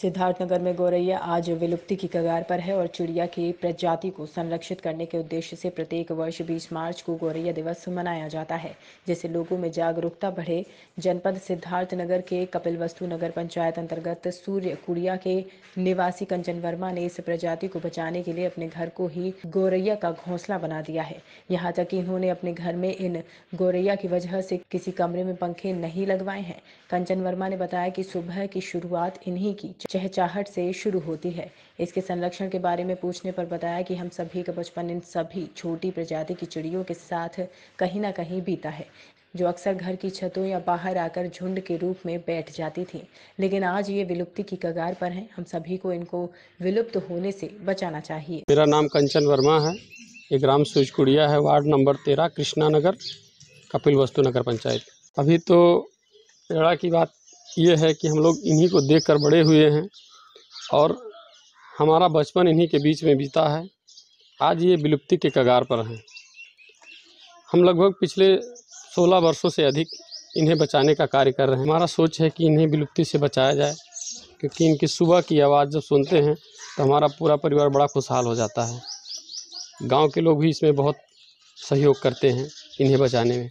सिद्धार्थनगर में गौरैया आज विलुप्ति की कगार पर है और चिड़िया की प्रजाति को संरक्षित करने के उद्देश्य से प्रत्येक वर्ष 20 मार्च को गौरैया दिवस मनाया जाता है, जिससे लोगों में जागरूकता बढ़े। जनपद सिद्धार्थनगर के कपिलवस्तु नगर पंचायत अंतर्गत सूर्य कुड़िया के निवासी कंचन वर्मा ने इस प्रजाति को बचाने के लिए अपने घर को ही गौरैया का घोंसला बना दिया है। यहाँ तक कि इन्होंने अपने घर में इन गौरैया की वजह से किसी कमरे में पंखे नहीं लगवाए हैं। कंचन वर्मा ने बताया कि सुबह की शुरुआत इन्हीं की चहचाहट से शुरू होती है। इसके संरक्षण के बारे में पूछने पर बताया कि हम सभी का बचपन इन सभी छोटी प्रजाति की चिड़ियों के साथ कहीं ना कहीं बीता है, जो अक्सर घर की छतों या बाहर आकर झुंड के रूप में बैठ जाती थी। लेकिन आज ये विलुप्ति की कगार पर हैं। हम सभी को इनको विलुप्त होने से बचाना चाहिए। मेरा नाम कंचन वर्मा है। ये ग्राम सूचकुड़िया है। वार्ड नंबर तेरह, कृष्णा नगर कपिल वस्तु नगर पंचायत। अभी तो पेड़ा की बात ये है कि हम लोग इन्हीं को देख कर बड़े हुए हैं और हमारा बचपन इन्हीं के बीच में बीता है। आज ये विलुप्ति के कगार पर हैं। हम लगभग पिछले सोलह वर्षों से अधिक इन्हें बचाने का कार्य कर रहे हैं। हमारा सोच है कि इन्हें विलुप्ति से बचाया जाए, क्योंकि इनकी सुबह की आवाज़ जब सुनते हैं तो हमारा पूरा परिवार बड़ा खुशहाल हो जाता है। गाँव के लोग भी इसमें बहुत सहयोग करते हैं इन्हें बचाने में।